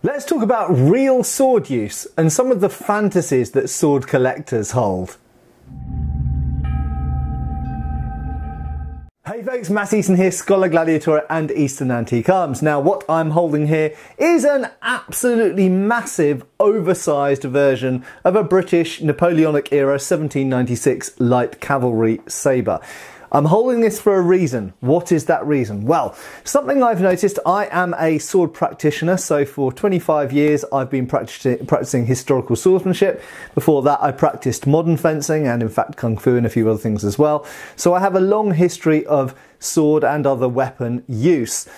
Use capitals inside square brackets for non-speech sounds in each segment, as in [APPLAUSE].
Let's talk about real sword use and some of the fantasies that sword collectors hold. Hey folks, Matt Easton here, Schola Gladiatoria and Easton Antique Arms. Now what I'm holding here is an absolutely massive, oversized version of a British Napoleonic era 1796 light cavalry sabre. I'm holding this for a reason. What is that reason? Well, something I've noticed, I am a sword practitioner, so for 25 years I've been practicing, practicing historical swordsmanship. Before that I practiced modern fencing and in fact kung fu and a few other things as well. So I have a long history of sword and other weapon use.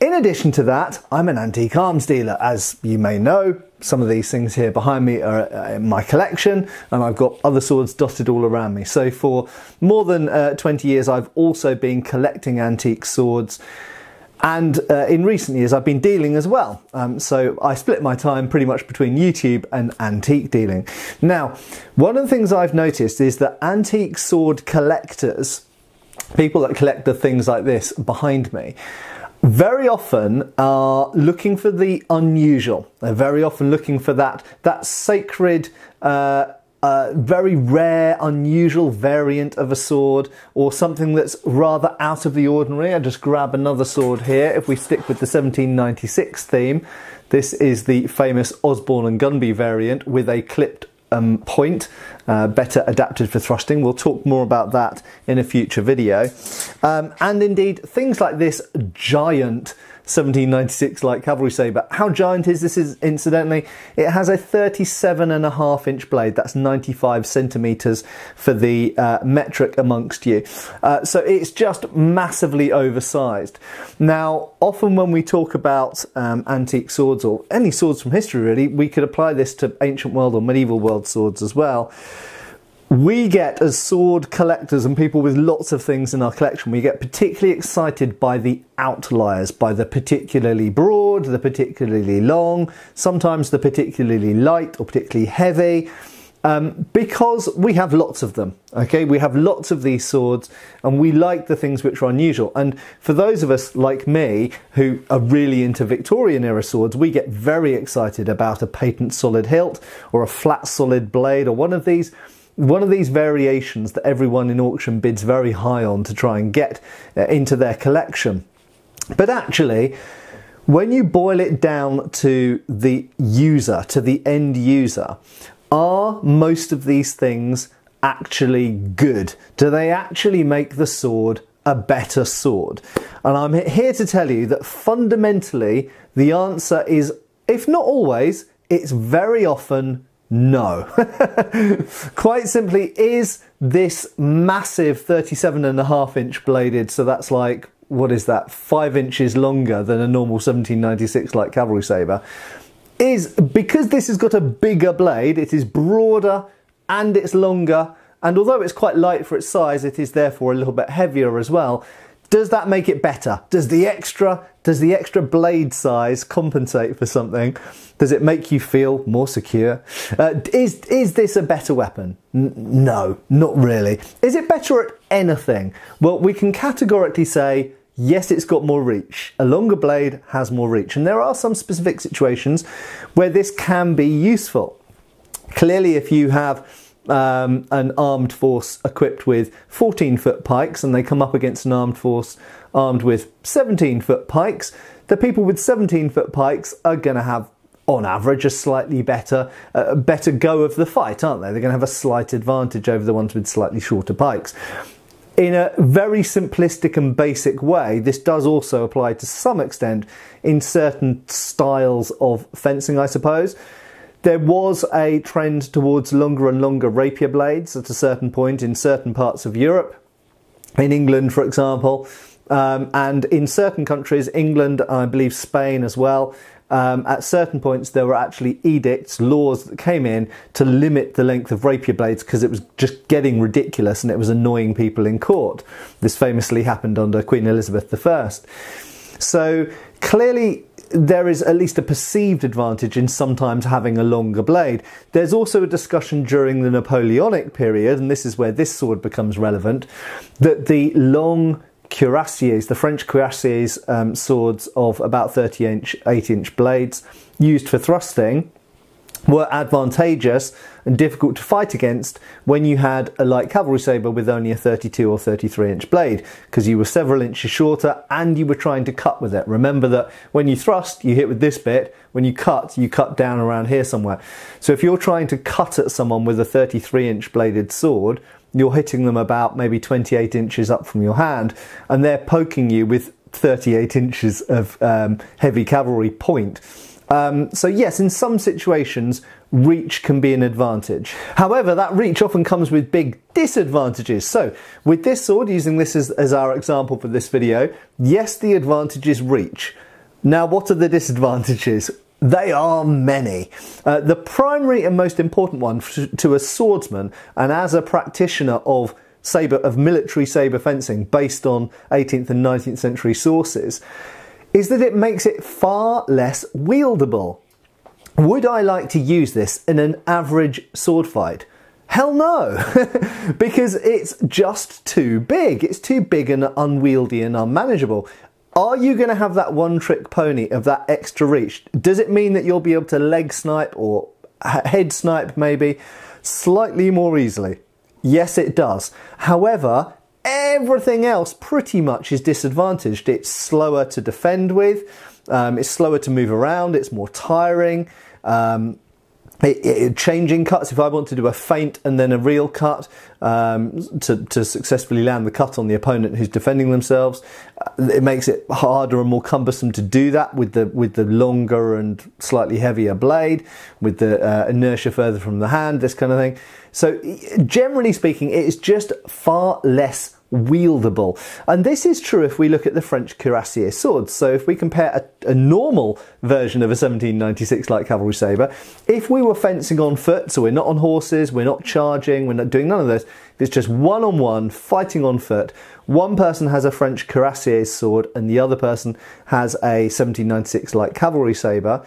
In addition to that, I'm an antique arms dealer. As you may know, some of these things here behind me are uh, in my collection, and I've got other swords dotted all around me. So, for more than uh, 20 years, I've also been collecting antique swords. And uh, in recent years, I've been dealing as well. Um, so I split my time pretty much between YouTube and antique dealing. Now, one of the things I've noticed is that antique sword collectors, people that collect the things like this behind me, very often are looking for the unusual. They're very often looking for that that sacred, uh, uh, very rare, unusual variant of a sword, or something that's rather out of the ordinary. I just grab another sword here. If we stick with the 1796 theme, this is the famous Osborn and Gunby variant with a clipped um, point, uh, better adapted for thrusting. We'll talk more about that in a future video. Um, and indeed, things like this giant 1796 light cavalry sabre. How giant is this? Is incidentally, it has a 37 and a half inch blade. That's 95 centimeters for the uh, metric amongst you. Uh, so it's just massively oversized. Now, often when we talk about um, antique swords or any swords from history, really, we could apply this to ancient world or medieval world swords as well we get as sword collectors and people with lots of things in our collection, we get particularly excited by the outliers, by the particularly broad, the particularly long, sometimes the particularly light or particularly heavy. Um, because we have lots of them. Okay, we have lots of these swords, and we like the things which are unusual. And for those of us like me who are really into Victorian era swords, we get very excited about a patent solid hilt or a flat solid blade or one of these one of these variations that everyone in auction bids very high on to try and get uh, into their collection. But actually, when you boil it down to the user, to the end user, are most of these things actually good? Do they actually make the sword a better sword? And I'm here to tell you that fundamentally the answer is, if not always, it's very often no. [LAUGHS] Quite simply, is this massive 37 and a half inch bladed, so that's like, what is that, five inches longer than a normal 1796 light cavalry sabre, is because this has got a bigger blade, it is broader and it's longer, and although it's quite light for its size, it is therefore a little bit heavier as well. Does that make it better? Does the extra does the extra blade size compensate for something? Does it make you feel more secure? Uh, is is this a better weapon? N- no, not really. Is it better at anything? Well, we can categorically say yes, it's got more reach. A longer blade has more reach, and there are some specific situations where this can be useful. Clearly, if you have um, an armed force equipped with 14 foot pikes and they come up against an armed force armed with 17 foot pikes, the people with 17 foot pikes are going to have on average a slightly better uh, better go of the fight aren't they? They're going to have a slight advantage over the ones with slightly shorter pikes. In a very simplistic and basic way, this does also apply to some extent in certain styles of fencing, I suppose. There was a trend towards longer and longer rapier blades at a certain point in certain parts of Europe. In England, for example, um, and in certain countries, England, I believe Spain as well, um, at certain points there were actually edicts, laws that came in to limit the length of rapier blades because it was just getting ridiculous and it was annoying people in court. This famously happened under Queen Elizabeth I. So clearly there is at least a perceived advantage in sometimes having a longer blade. There's also a discussion during the Napoleonic period, and this is where this sword becomes relevant, that the long cuirassiers, the French cuirassiers um, swords of about 30 inch, 8 inch blades used for thrusting were advantageous and difficult to fight against when you had a light cavalry sabre with only a 32 or 33 inch blade because you were several inches shorter and you were trying to cut with it. Remember that when you thrust, you hit with this bit, when you cut, you cut down around here somewhere. So if you're trying to cut at someone with a 33 inch bladed sword, you're hitting them about maybe 28 inches up from your hand and they're poking you with 38 inches of um, heavy cavalry point. Um, so, yes, in some situations, reach can be an advantage. However, that reach often comes with big disadvantages. So, with this sword, using this as, as our example for this video, yes, the advantage is reach. Now, what are the disadvantages? They are many. Uh, the primary and most important one to a swordsman, and as a practitioner of saber of military saber fencing based on 18th and 19th century sources, is that it makes it far less wieldable. Would I like to use this in an average sword fight? Hell no, [LAUGHS] because it's just too big. It's too big and unwieldy and unmanageable. Are you going to have that one trick pony of that extra reach? Does it mean that you'll be able to leg snipe or head snipe maybe slightly more easily? Yes, it does. However, Everything else pretty much is disadvantaged. It's slower to defend with, um, it's slower to move around, it's more tiring. Um, it, it, changing cuts, if I want to do a feint and then a real cut um, to, to successfully land the cut on the opponent who's defending themselves, uh, it makes it harder and more cumbersome to do that with the with the longer and slightly heavier blade, with the uh, inertia further from the hand, this kind of thing. So, generally speaking, it is just far less wieldable. And this is true if we look at the French cuirassier swords. So if we compare a, a, normal version of a 1796 light cavalry sabre, if we were fencing on foot, so we're not on horses, we're not charging, we're not doing none of this, it's just one on one fighting on foot. One person has a French cuirassier sword and the other person has a 1796 light cavalry sabre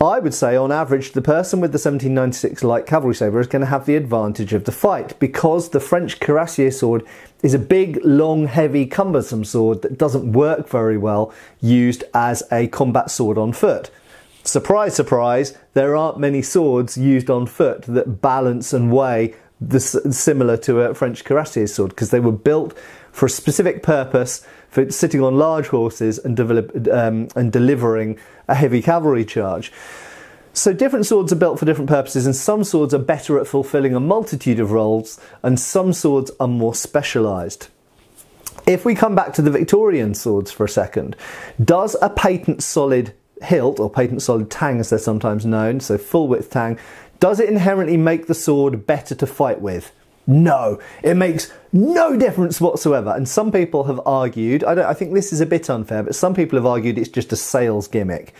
I would say, on average, the person with the 1796 light cavalry sabre is going to have the advantage of the fight because the French cuirassier sword is a big, long, heavy, cumbersome sword that doesn't work very well used as a combat sword on foot. Surprise, surprise, there aren't many swords used on foot that balance and weigh similar to a French cuirassier sword because they were built for a specific purpose for sitting on large horses and, develop, um, and delivering a heavy cavalry charge. So different swords are built for different purposes, and some swords are better at fulfilling a multitude of roles, and some swords are more specialised. If we come back to the Victorian swords for a second, does a patent solid hilt, or patent solid tang as they're sometimes known, so full width tang, does it inherently make the sword better to fight with? No, it makes no difference whatsoever. And some people have argued, I, I think this is a bit unfair, but some people have argued it's just a sales gimmick.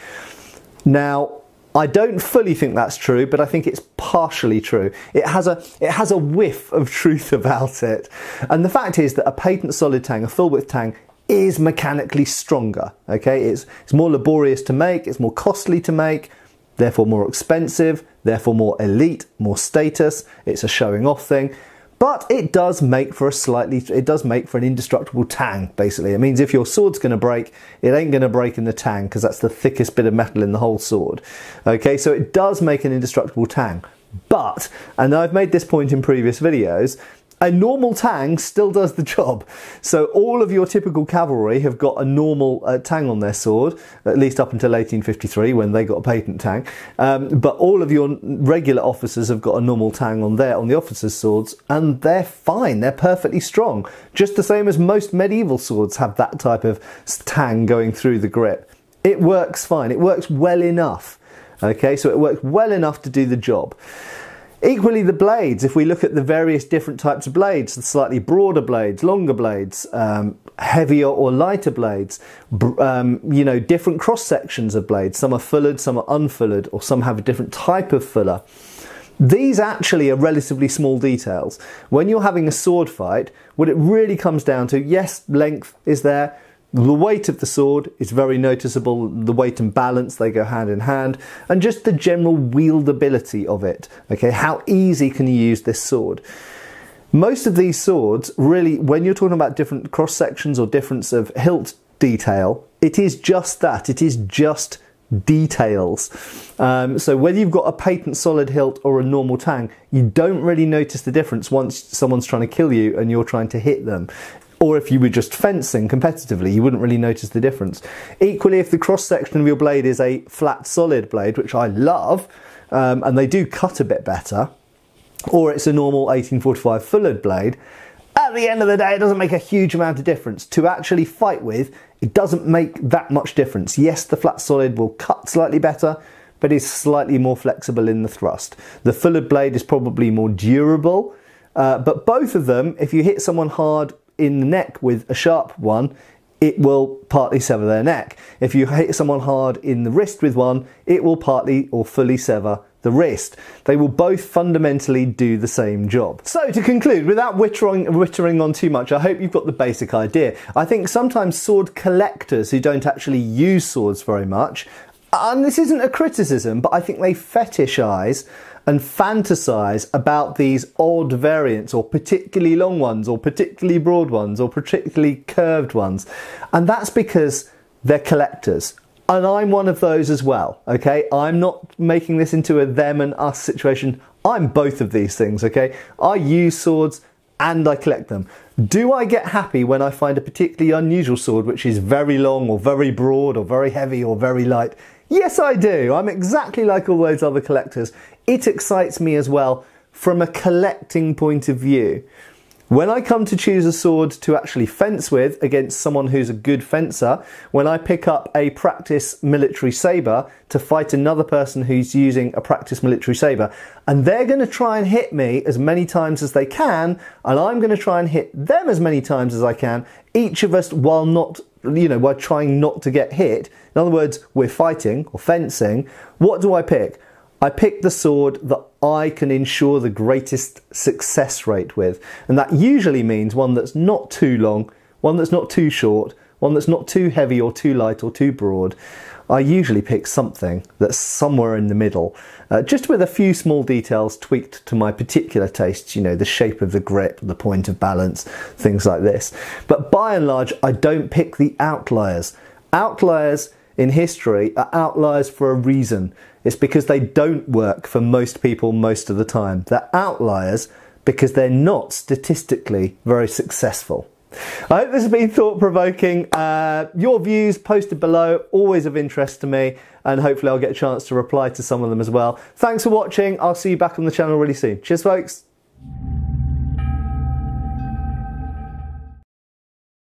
Now, I don't fully think that's true, but I think it's partially true. It has a it has a whiff of truth about it. And the fact is that a patent solid tang, a full width tang, is mechanically stronger. Okay, it's it's more laborious to make, it's more costly to make, therefore more expensive, therefore more elite, more status. It's a showing off thing. But it does make for a slightly, it does make for an indestructible tang, basically. It means if your sword's going to break, it ain't going to break in the tang because that's the thickest bit of metal in the whole sword. Okay, so it does make an indestructible tang. But, and I've made this point in previous videos, a normal tang still does the job. So all of your typical cavalry have got a normal uh, tang on their sword, at least up until 1853 when they got a patent tang. Um, but all of your regular officers have got a normal tang on their on the officers' swords, and they're fine. They're perfectly strong, just the same as most medieval swords have that type of tang going through the grip. It works fine. It works well enough. Okay, so it works well enough to do the job. Equally, the blades, if we look at the various different types of blades, the slightly broader blades, longer blades, um, heavier or lighter blades, um, you know, different cross sections of blades. Some are fullered, some are unfullered, or some have a different type of fuller. These actually are relatively small details. When you're having a sword fight, what it really comes down to, yes, length is there, the weight of the sword is very noticeable, the weight and balance, they go hand in hand, and just the general wieldability of it. Okay, how easy can you use this sword? Most of these swords, really, when you're talking about different cross sections or difference of hilt detail, it is just that. It is just details. Um, so whether you've got a patent solid hilt or a normal tang, you don't really notice the difference once someone's trying to kill you and you're trying to hit them. Or if you were just fencing competitively, you wouldn't really notice the difference. Equally, if the cross section of your blade is a flat solid blade, which I love, um, and they do cut a bit better, or it's a normal 1845 Fullered blade, at the end of the day, it doesn't make a huge amount of difference. To actually fight with, it doesn't make that much difference. Yes, the flat solid will cut slightly better, but is slightly more flexible in the thrust. The Fullered blade is probably more durable, uh, but both of them, if you hit someone hard in the neck with a sharp one, it will partly sever their neck. If you hit someone hard in the wrist with one, it will partly or fully sever the wrist. They will both fundamentally do the same job. So to conclude, without wittering, wittering on too much, I hope you've got the basic idea. I think sometimes sword collectors who don't actually use swords very much, and this isn't a criticism, but I think they fetishize and fantasize about these odd variants or particularly long ones or particularly broad ones or particularly curved ones. And that's because they're collectors. And I'm one of those as well, okay? I'm not making this into a them and us situation. I'm both of these things, okay? I use swords and I collect them. Do I get happy when I find a particularly unusual sword which is very long or very broad or very heavy or very light? Yes, I do. I'm exactly like all those other collectors. It excites me as well from a collecting point of view. When I come to choose a sword to actually fence with against someone who's a good fencer, when I pick up a practice military saber to fight another person who's using a practice military saber, and they're going to try and hit me as many times as they can, and I'm going to try and hit them as many times as I can, each of us while not, you know, while trying not to get hit. In other words, we're fighting or fencing. What do I pick? I pick the sword that I can ensure the greatest success rate with. And that usually means one that's not too long, one that's not too short, one that's not too heavy or too light or too broad. I usually pick something that's somewhere in the middle, uh, just with a few small details tweaked to my particular tastes, you know, the shape of the grip, the point of balance, things like this. But by and large, I don't pick the outliers. Outliers in history are outliers for a reason. It's because they don't work for most people most of the time. They're outliers because they're not statistically very successful. I hope this has been thought provoking. Uh, your views posted below, always of interest to me, and hopefully I'll get a chance to reply to some of them as well. Thanks for watching. I'll see you back on the channel really soon. Cheers, folks.